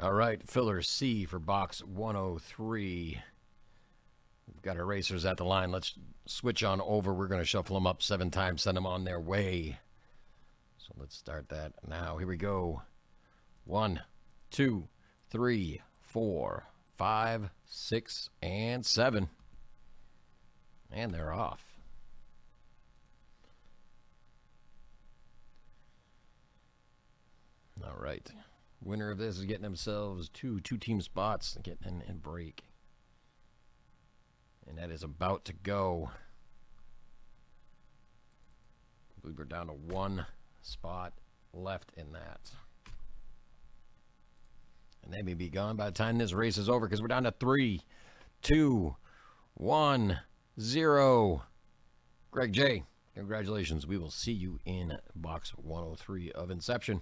All right, filler C for box 103. We've got our racers at the line. Let's switch on over. We're going to shuffle them up seven times, send them on their way. So let's start that now. Here we go. One, two, three, four, five, six, and seven. And they're off. All right. Winner of this is getting themselves two two team spots and getting in and break. And that is about to go. I believe we're down to one spot left in that. And they may be gone by the time this race is over because we're down to three, two, one, zero. Greg J, congratulations. We will see you in box 103 of Inception.